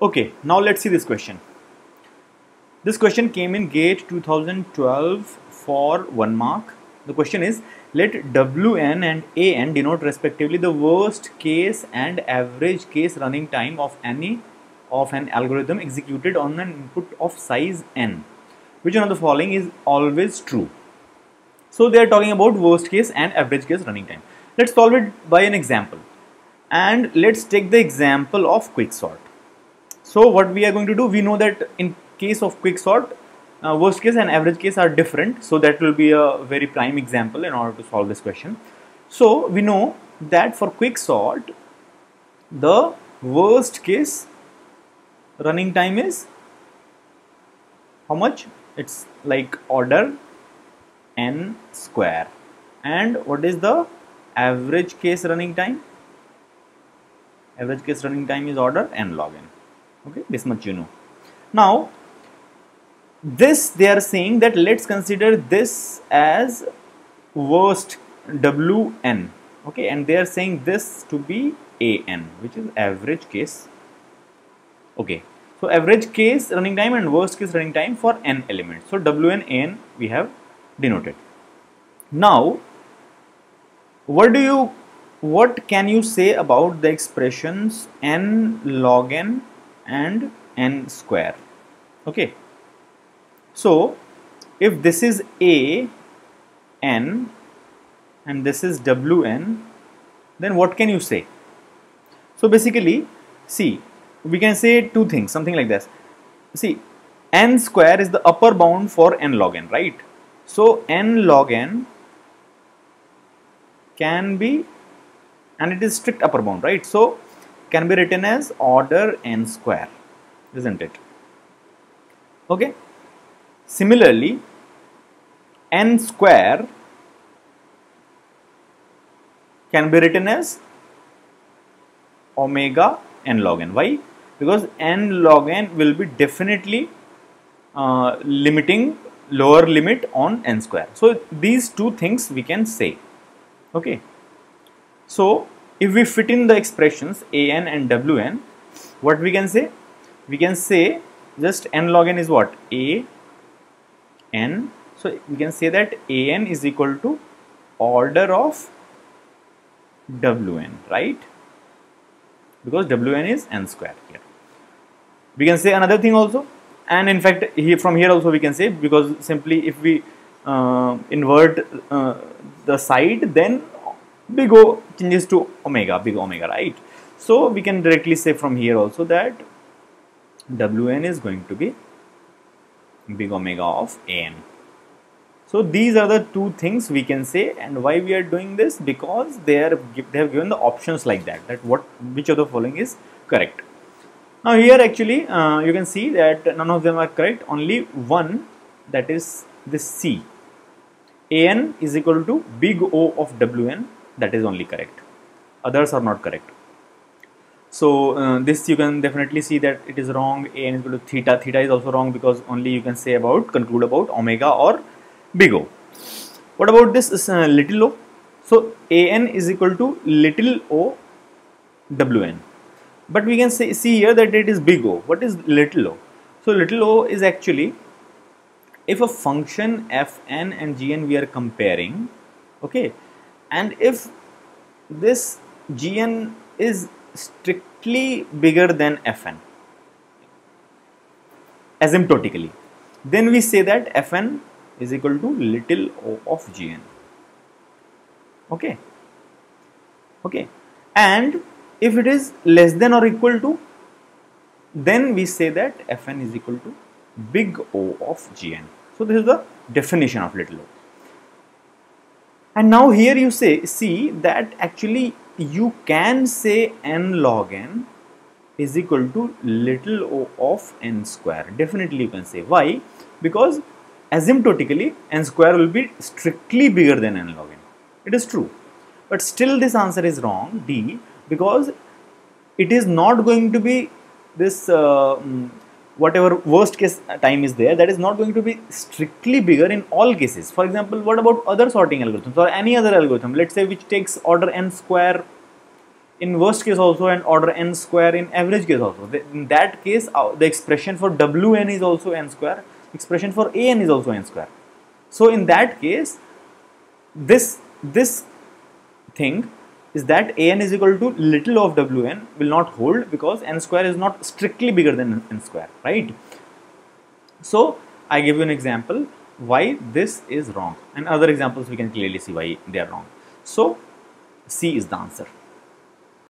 Okay, now let's see this question. This question came in GATE 2012 for 1 mark. The question is let Wn and An denote respectively the worst case and average case running time of any of an algorithm executed on an input of size n. Which one of the following is always true? So they are talking about worst case and average case running time. Let's solve it by an example. And let's take the example of quicksort. So what we are going to do, we know that in case of quicksort, uh, worst case and average case are different. So that will be a very prime example in order to solve this question. So we know that for quicksort, the worst case running time is how much? It's like order n square. And what is the average case running time? Average case running time is order n log n okay this much you know. Now this they are saying that let's consider this as worst wn okay and they are saying this to be an which is average case. Okay so average case running time and worst case running time for n elements so wn we have denoted. Now what do you what can you say about the expressions n log n and n square. Okay. So if this is a n and this is wn then what can you say? So basically see we can say two things something like this. See n square is the upper bound for n log n right? So n log n can be and it is strict upper bound right? So can be written as order n square isn't it? Okay. Similarly n square can be written as omega n log n. Why? Because n log n will be definitely uh, limiting lower limit on n square. So these two things we can say. Okay. So if we fit in the expressions an and wn what we can say? We can say just n log n is what? A n. So we can say that an is equal to order of wn right? Because wn is n square here. We can say another thing also. And in fact here from here also we can say because simply if we uh, invert uh, the side then big O changes to omega, big omega, right? So we can directly say from here also that Wn is going to be big omega of An. So these are the two things we can say and why we are doing this because they are they have given the options like that that what which of the following is correct. Now here actually uh, you can see that none of them are correct only one that is this C. An is equal to big O of Wn that is only correct. Others are not correct. So uh, this you can definitely see that it is wrong an is equal to theta theta is also wrong because only you can say about conclude about omega or big o. What about this uh, little o? So an is equal to little o wn but we can say see here that it is big o. What is little o? So little o is actually if a function fn and gn we are comparing okay and if this gn is strictly bigger than fn asymptotically then we say that fn is equal to little o of gn okay? Okay? And if it is less than or equal to then we say that fn is equal to big o of gn so this is the definition of little o and now here you say see that actually you can say n log n is equal to little o of n square. Definitely you can say. Why? Because asymptotically n square will be strictly bigger than n log n. It is true. But still this answer is wrong d because it is not going to be this uh, whatever worst case time is there that is not going to be strictly bigger in all cases for example what about other sorting algorithms or any other algorithm let's say which takes order n square in worst case also and order n square in average case also. In that case, uh, the expression for Wn is also n square, expression for an is also n square. So in that case, this this thing is that an is equal to little of wn will not hold because n square is not strictly bigger than n square, right? So I give you an example why this is wrong and other examples we can clearly see why they are wrong. So C is the answer.